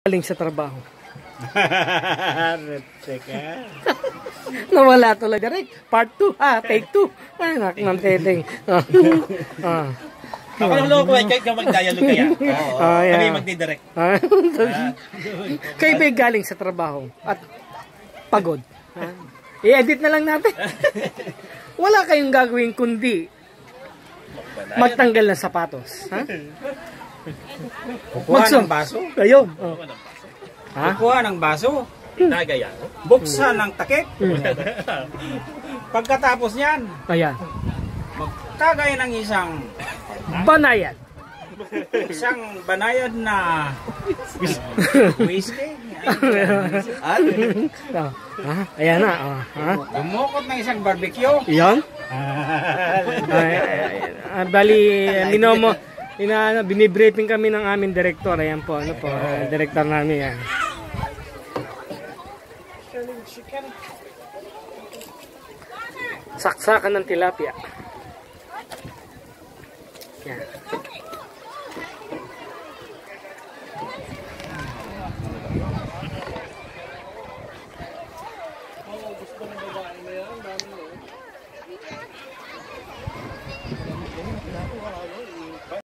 galing sa trabaho. Teka. Nawala tuloy direct. Part 2 ha. Take 2. Ay, nak ng teteng. ah. Ako lang loko eh, kahit ka mag-dialogue kaya. Oo, Ah, yeah. kami magdidirect. Ah. Kayo ba'y galing sa trabaho at pagod? I-edit na lang natin. Wala kayong gagawin kundi magtanggal ng sapatos. Ha? Kukuha Magso- ng baso. Ayun. Oh. Ha? Kukuha ng baso. Tagaya. Buksan ng takip. Hmm. Pagkatapos niyan, Ayan. magtagay ng isang Banayan. isang banayad na whiskey. Oh. Ha? Ayan na. Oh. Dumukot ng isang barbecue. Yan. Ay, ay, ah, bali, minomo, ina, ano, binibriefing kami ng aming director. Ayan po, ano po, ah, director namin yan. Saksakan ng tilapia. Yan.